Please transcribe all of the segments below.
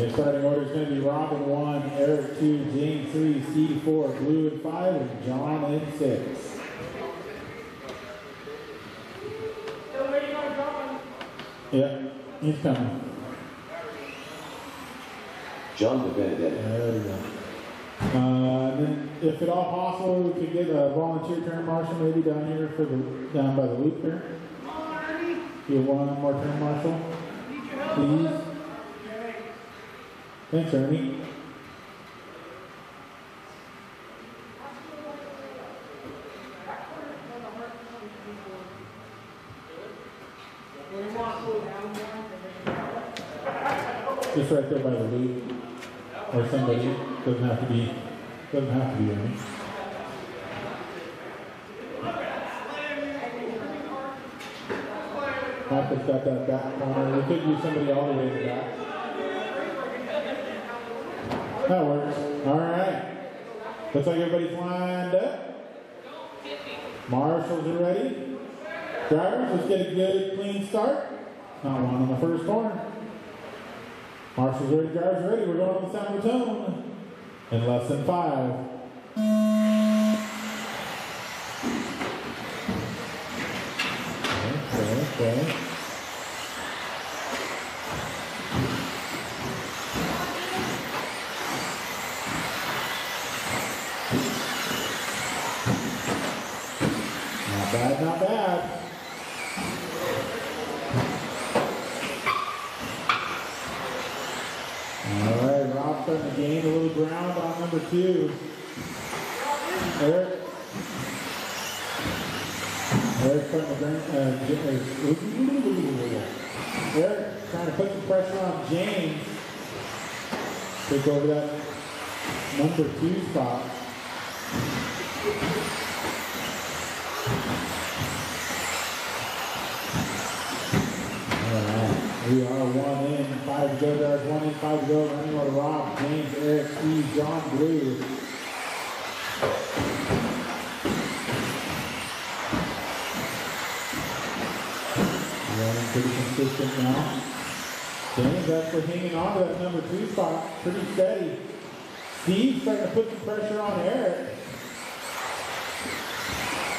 the starting order is going to be Robin 1, Eric 2, James 3, Steve 4, Blue in 5, and John in 6. Yeah, he's coming. John DeBenedetto. There we go. Uh, and then, if at all possible, we could get a volunteer turn marshal maybe down here for the down by the loop there. Get one more turn marshal, please. Thanks, Ernie. Just right there by the loop, or somebody. Doesn't have to be. Doesn't have to be Ernie. Michael's got that back corner. We could use somebody all the way to back. That works. All right. Looks like everybody's lined up. Marshals are ready. Drivers, let's get a good, clean start. Not one on the first corner. Marshals ready, drivers ready. We're going on the sound of tone. In less than five. Okay, okay. Not bad, not bad. All right, Rob starting to gain a little ground on number two. Eric. Starting to uh, Eric trying to put some pressure on James. Take over that number two spot. We are one in, five to go, there's one in, five to go, running order, Rob, James, Eric, Steve, John, Blue. Running pretty consistent now. James actually hanging on to that number two spot, pretty steady. Steve starting to put some pressure on Eric.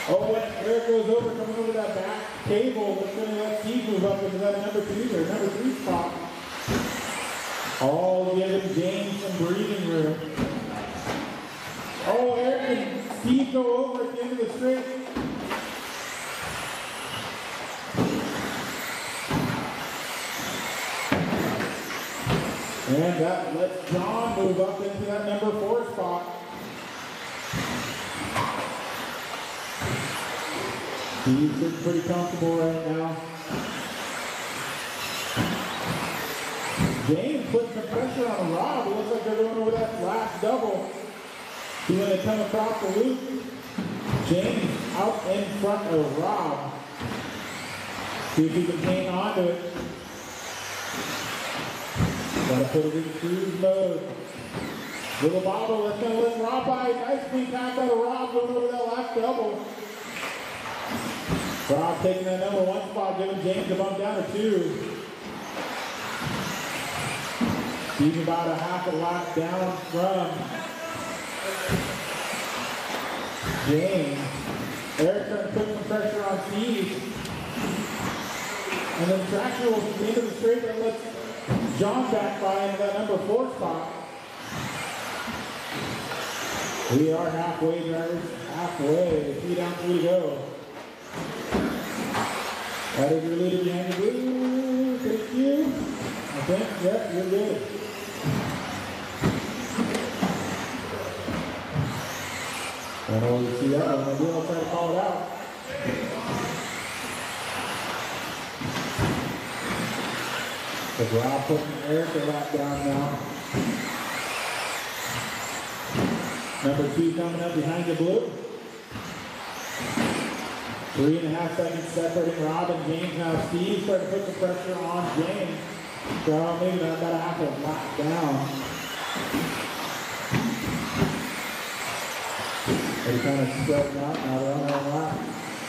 Oh, when Eric goes over, coming over that back cable, that's going to let Steve move up into that number two or number three spot. Oh, All giving James some breathing room. Oh, Eric and Steve go over at the end of the straight. And that lets John move up into that number four spot. He's sitting pretty comfortable right now. James putting some pressure on Rob. It looks like they're going over that last double. See when they come across the loop. James out in front of Rob. See if he can hang on to it. Gotta put it in cruise mode. Little bobble that's gonna let Rob by. Nice clean pass out of Rob going over that last double. Rob taking that number one spot, giving James a bump down to two. He's about a half a lap down from James. Eric trying to put some pressure on Steve. And then Traction will into the straight that lets John back by into that number four spot. We are halfway, drivers. Halfway. Three down, three to go. That is your leader behind the blue. Thank you. I think, yep, you're good. I don't know you see that one. I will try to call it out. Because Rob putting Eric a lap down now. Number two coming up behind the blue. Three and a half seconds separating Rob and James. Now Steve starting to put the pressure on James. So maybe about a half a lap down. He kind of spreading out now. They're on their lap.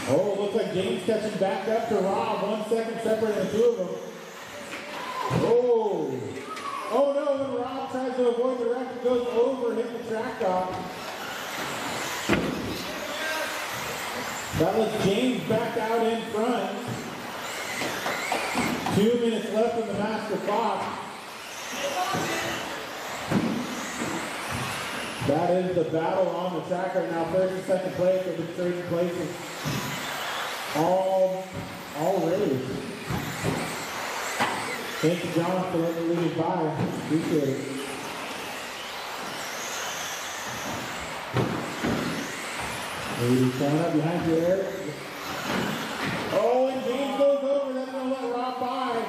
Oh, looks like James catching back up to Rob. One second separating the two of them. Oh. Oh no, when Rob tries to avoid the wreck and goes over, hit the track dog. That was James back out in front. Two minutes left in the master clock. That is the battle on the track right now. First and second place have been trading places. All, all raised. Thank you, John, for letting me lead by. Appreciate it. Ladies coming up behind you, Eric. Oh, and James goes over. That's going to let Rob by.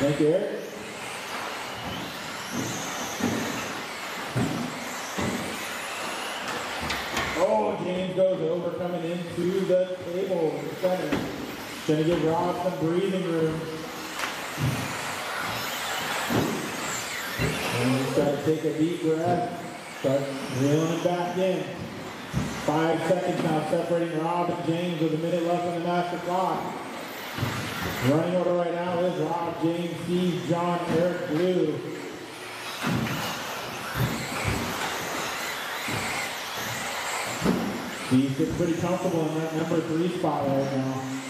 Thank you, Eric. Oh, James goes over, coming into the table in the center. Gonna give Rob some breathing room. And he's got to take a deep breath. Start reeling it back in. Five seconds now separating Rob and James with a minute left on the master clock. Running order right now is Rob, James, Steve, John, Eric, Blue. He's getting pretty comfortable in that number three spot right now.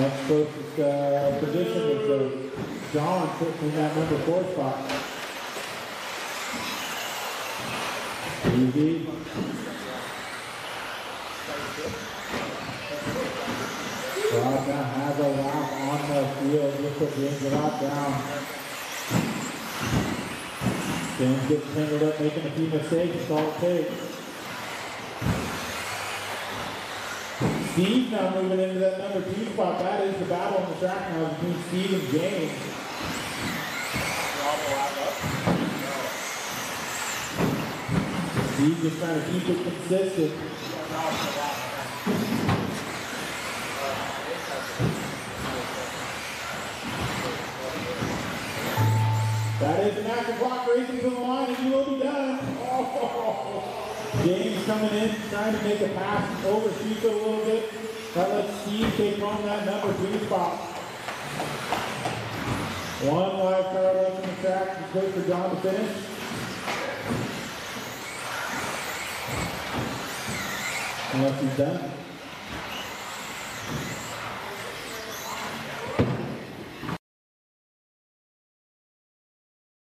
Next closest uh, position is uh, John in that number four spot. Easy. Rob has a lap on the field. Just put James Rob down. James gets tangled up, making a few mistakes. It's all it takes. Steve now moving into that number two spot. That is the battle on the track now between Steve and James. Steve just trying to keep it consistent. That is the master clock racing to the line and you will be done. Oh. James coming in, trying to make a pass, overshoots it a little bit. That lets Steve take home that number two spot. One live car left in the track. Just wait for John to finish. uma